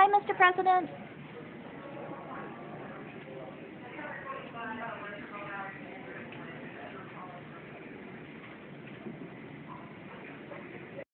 Hi, Mr. President.